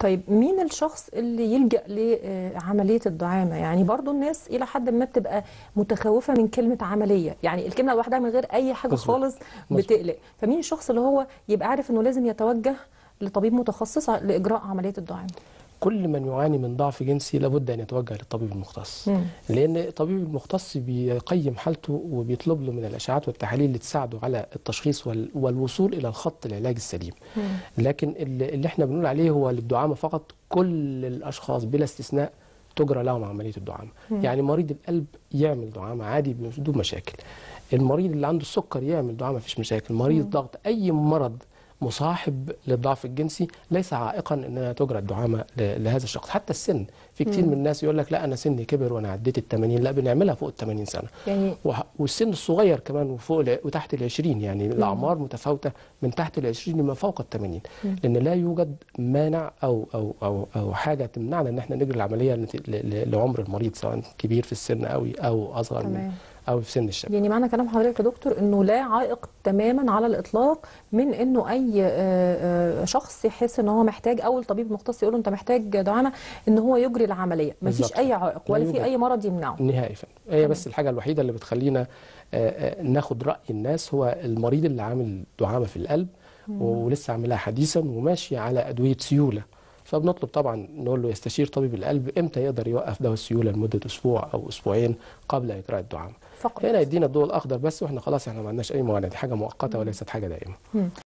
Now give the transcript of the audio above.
طيب مين الشخص اللي يلجأ لعملية الدعامة يعني برضو الناس إلى حد ما بتبقى متخوفة من كلمة عملية يعني الكلمة لوحدها من غير أي حاجة مظبوط. خالص. بتقلق فمين الشخص اللي هو يبقى عارف إنه لازم يتوجه لطبيب متخصص لإجراء عملية الدعامة كل من يعاني من ضعف جنسي لابد أن يتوجه للطبيب المختص. مم. لأن الطبيب المختص بيقيم حالته وبيطلب له من الإشعاعات والتحاليل اللي تساعده على التشخيص وال- والوصول إلى الخط العلاج السليم. لكن اللي إحنا بنقول عليه هو للدعامة فقط. كل الأشخاص بلا استثناء تجرى لهم عملية الدعامة. يعني مريض القلب يعمل دعامة عادي بدون مشاكل. المريض اللي عنده السكر يعمل دعامة مفيش مشاكل. مريض الضغط أي مرض مصاحب للضعف الجنسي ليس عائقا إنها تجرى الدعامة لهذا الشخص. حتى السن في كتير من الناس يقول لك لا أنا سني كبر وأنا عديت ال 80 لا بنعملها فوق ال 80 سنة. يعني والسن الصغير كمان وفوق وتحت ال 20 يعني الأعمار متفاوتة من تحت ال 20 لما فوق ال 80 لأن لا يوجد مانع أو أو أو أو حاجة تمنعنا إن إحنا نجري العملية لعمر المريض سواء كبير في السن قوي أو أصغر من تمام. أو في سن الشباب. يعني معنى كلام حضرتك يا دكتور إنه لا عائق تماما على الإطلاق من إنه أي آه، آه، شخص يحس إن هو محتاج أو الطبيب المختص يقول له أنت محتاج دعامة إن هو يجري العملية. مفيش. أي عائق لا ولا في. أي مرض يمنعه. نهائي فعلا هي بس الحاجة الوحيدة اللي بتخلينا آه، ناخد رأي الناس هو المريض اللي عامل دعامة في القلب ولسه عاملها حديثا وماشي على أدوية سيولة. فبنطلب طبعا نقول له يستشير طبيب القلب إمتى يقدر يوقف دواء السيوله لمدة أسبوع أو أسبوعين قبل إجراء الدعامه فقط. هنا يدينا الضوء الأخضر بس وإحنا خلاص إحنا ما عندناش أي موانع دي حاجة مؤقتة وليست حاجة دائمة.